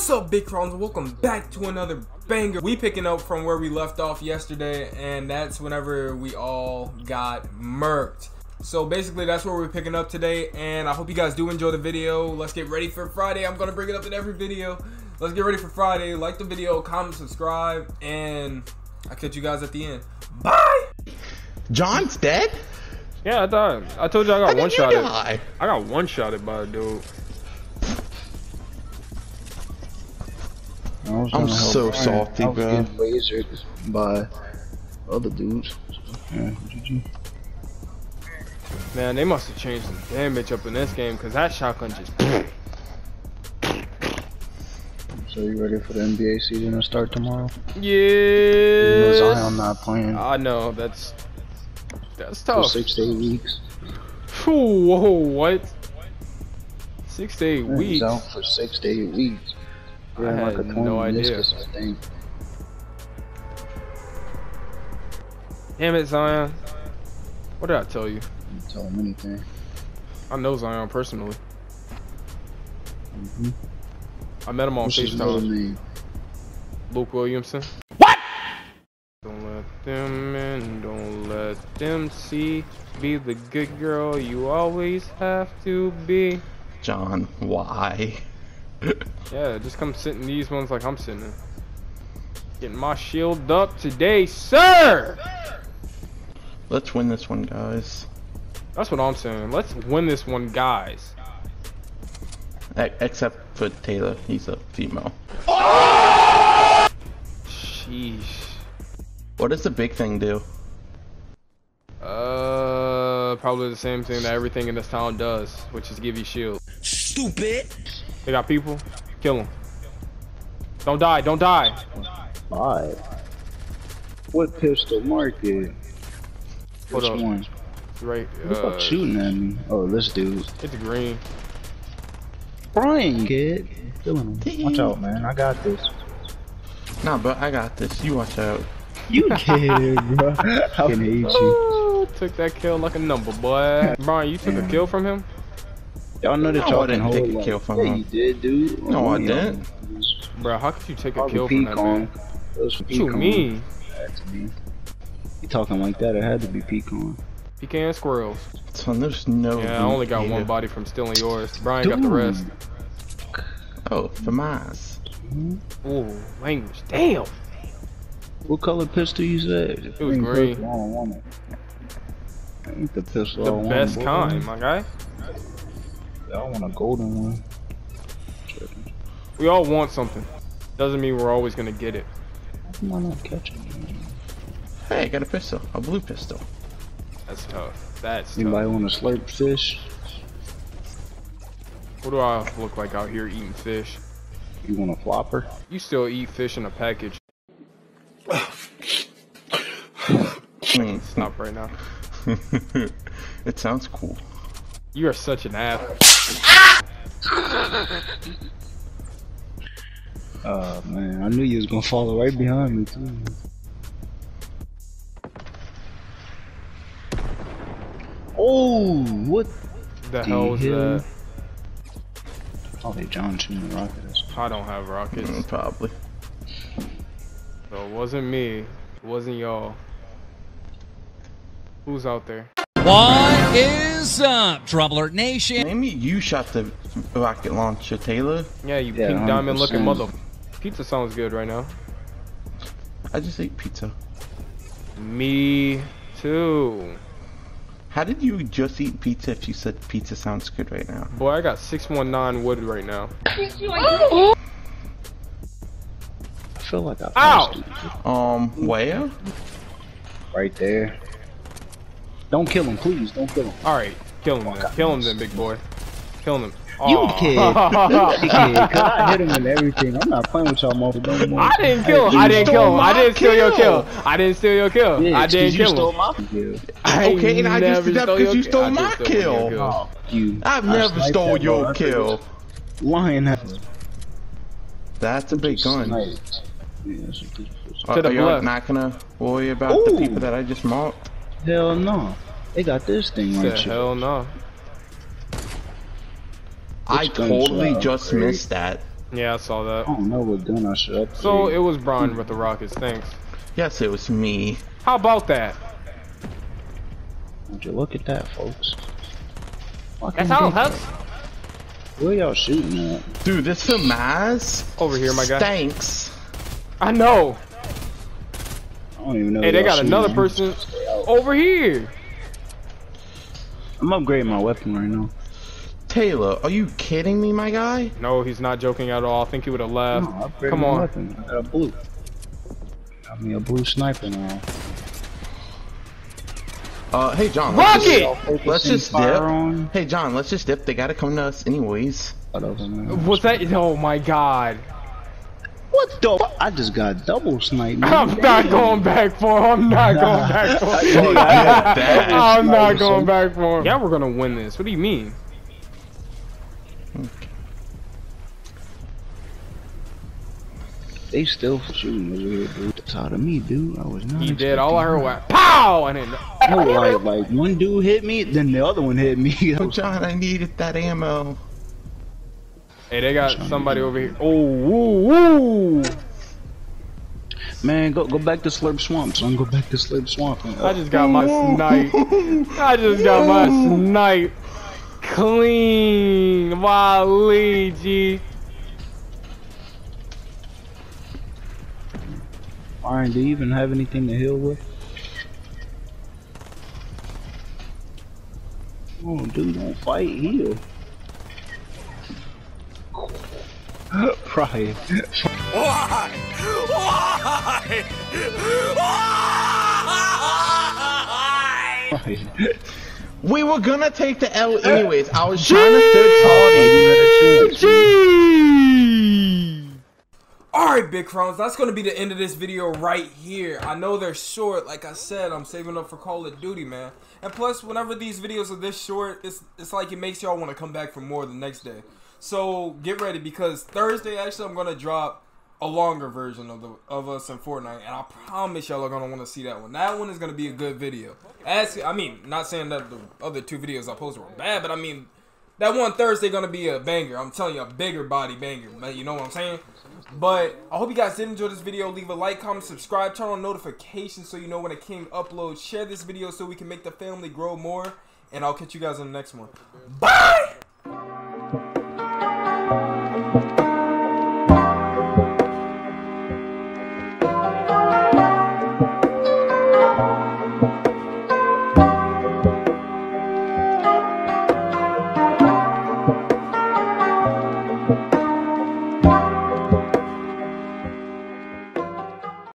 What's up, Big Crowns? Welcome back to another banger. We picking up from where we left off yesterday, and that's whenever we all got murked. So basically, that's where we're picking up today, and I hope you guys do enjoy the video. Let's get ready for Friday. I'm gonna bring it up in every video. Let's get ready for Friday. Like the video, comment, subscribe, and I'll catch you guys at the end. Bye! John's dead? Yeah, I thought I told you I got one you shot. die? I got one shotted by a dude. I'm trying to help so Brian. salty, I was bro. getting lasered by other dudes. Yeah, GG. Man, they must have changed some damage up in this game because that shotgun just. So you ready for the NBA season to start tomorrow? You know Yeah. Zion not playing I know that's that's tough. for tough. six to eight weeks. Phew, whoa, what? Six to eight Yeah, weeks. He's out for six to eight weeks. I Yeah, like a had torn no idea. meniscus, I think. Damn it, Zion. What did I tell you? Didn't tell him anything. I know Zion personally. Mm-hmm. I met him on What's his middle FaceTime. name? Luke Williamson. What? Don't let them in, don't let them see. Be the good girl you always have to be. John, why? Yeah, just come sit in these ones like I'm sitting in. Getting my shield up today, sir! Let's win this one, guys. That's what I'm saying. Let's win this one, guys. Except for Taylor, he's a female. Sheesh. What does the big thing do? Uh, probably the same thing that everything in this town does, which is give you shield. Stupid. They got people. Kill them. Don't die. Don't die. Five. What pistol market? Hold Which up. one? Right. Who the Uh, fuck shooting at me? Oh, this dude. it's green. Brian, kid. Killing him. Watch out, man. I got this. Nah, but I got this. You watch out. You kid, bro. I can hate you. Ooh, took that kill like a number, boy. Brian, you took a kill from him? Y'all know that y'all I can didn't hold take a kill from yeah, him. you did, dude. No, I um, didn't. Bro, how could you take a kill from that pecan. man? It was What you mean? Me. You talking like that? It had to be pecan. Pecan squirrels. Son, there's no. Yeah, I only got here. one body from stealing yours. Brian got the rest. Oh, for mines. Ooh, language. Damn. What color pistol you said? It was green. I want it. Ain't the pistol. The want, best boy. kind, my guy. I want a golden one. We all want something. Doesn't mean we're always gonna get it. Come on, not catching me. Hey, I got a pistol. A blue pistol. That's tough. That's Anybody tough. want to slurp fish? What do I look like out here eating fish? You want a flopper? You still eat fish in a package. Stop right now. it sounds cool. You are such an ass. Oh man, I knew you was gonna follow right behind me too. Oh, what The hell was hell? that? Oh, they John shooting the rockets. I don't have rockets. Mm, probably. So it wasn't me. It wasn't y'all. Who's out there? What is up, Trouble Alert Nation? Maybe you shot the rocket launcher, Taylor. Yeah, you Yeah, pink diamond looking 100%. mother. Pizza sounds good right now. I just ate pizza. Me too. How did you just eat pizza if you said pizza sounds good right now? Boy, I got 619 wood right now. I feel like I Ow! passed. Um, where? right there. Don't kill him, please. Don't kill him. Alright, kill him then. Kill him then, big boy. Kill him. You Aw. kid. You kid. Cause I hit him and everything. I'm not playing with y'all motherfuckers no. I didn't kill him. I didn't kill him. I didn't steal your kill. I didn't steal your kill. Yeah, I didn't you kill stole him. my kill. I Okay, and I just never did that because you stole my just stole one of your kill. Oh, you. I've never stole your kill. Lying oh, ass. That's a big gun. Sniped. Yeah, uh, that's what this is. Are, are you left. not gonna worry about the people that I just marked? Hell no. They got this thing Said right here. hell no. I totally shot just upgrade? missed that. Yeah, I saw that. I that. don't know what gun I should upgrade. So it was Brian with the Rockets. Thanks. Yes, it was me. How about that? Would you look at that, folks? That's all, Huck. Where y'all shooting at? Dude, this Samaz Over here, my guy. Stinks. I know. I don't even know. Hey, they got another at. person over here. I'm upgrading my weapon right now. Taylor, are you kidding me, my guy? No, he's not joking at all. I think he would have No, laughed. upgrading Come on. weapon. I got a blue. Got me a blue sniper now. Uh, hey John. let's Rocket! just- Let's just dip. on. Hey John, let's just dip. They gotta come to us anyways. Whatever, man. Was that? Oh my god. What the? I just got double sniped. I'm not going back for him. I'm not going back for him. I got that. I'm not going back for him. Yeah, we're gonna win this. What do you mean? They still shooting over here, dude. That's out of me, dude. I was not. He did. All I heard was pow, and then No, like, like one dude hit me, then the other one hit me. Oh John, I needed that ammo. hey, they got somebody over here. Oh, woo, woo. Man, go go back to Slurp Swamp, son. Go back to Slurp Swamp. man. I just got my snipe. I just got my snipe clean. Wally, Ryan, do you even have anything to heal with? Oh, dude, don't fight, heal. Brian. Why? Why? We were gonna take the L anyways. I was trying to third party. Alright, Big Crowns, that's gonna be the end of this video right here. I know they're short, like I said, I'm saving up for Call of Duty, man. And plus, whenever these videos are this short, it's it's like it makes y'all want to come back for more the next day. So get ready because Thursday actually I'm gonna drop a longer version of the of us in Fortnite, and I promise y'all are gonna want to see that one. That one is gonna be a good video. As I mean, not saying that the other two videos I posted were bad, but I mean that one Thursday gonna be a banger. I'm telling you, a bigger body banger. Man, you know what I'm saying? But I hope you guys did enjoy this video. Leave a like, comment, subscribe, turn on notifications so you know when a king uploads. Share this video so we can make the family grow more. And I'll catch you guys in the next one. Bye!